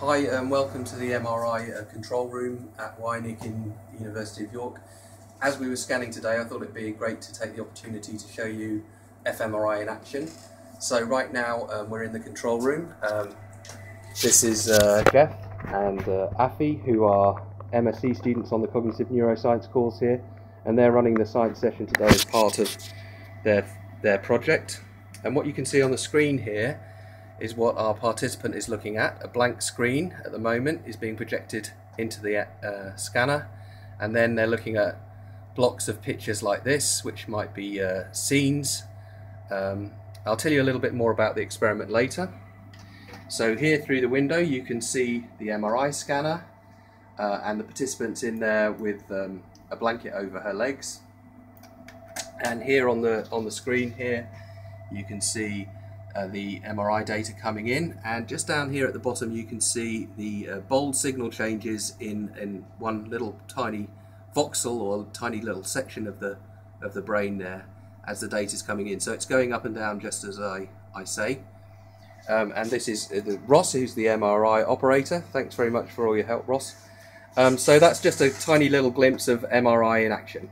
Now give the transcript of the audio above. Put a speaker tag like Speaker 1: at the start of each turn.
Speaker 1: Hi and welcome to the MRI uh, control room at YNiC in the University of York. As we were scanning today I thought it'd be great to take the opportunity to show you fMRI in action. So right now um, we're in the control room. Um, this is uh, Jeff and uh, Afi who are MSc students on the Cognitive Neuroscience course here and they're running the science session today as part of their, their project. And what you can see on the screen here is what our participant is looking at. A blank screen at the moment is being projected into the uh, scanner and then they're looking at blocks of pictures like this which might be uh, scenes. Um, I'll tell you a little bit more about the experiment later. So here through the window you can see the MRI scanner uh, and the participants in there with um, a blanket over her legs. And here on the on the screen here you can see uh, the MRI data coming in. And just down here at the bottom you can see the uh, bold signal changes in, in one little tiny voxel or tiny little section of the of the brain there as the data is coming in. So it's going up and down just as I, I say. Um, and this is uh, the, Ross who's the MRI operator. Thanks very much for all your help Ross. Um, so that's just a tiny little glimpse of MRI in action